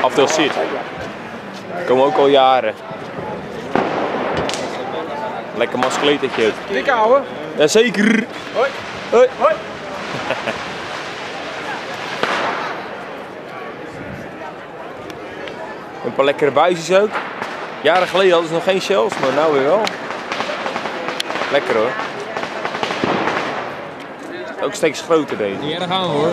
Afdeel zit. Komen ook al jaren. Lekker maskeletetje. Dik ouwe. Jazeker. Hoi. Hoi. Hoi. Een paar lekkere buisjes ook. Jaren geleden hadden ze nog geen shells, maar nou weer wel. Lekker hoor. Ook steeds groter deze. Ja, daar gaan we hoor.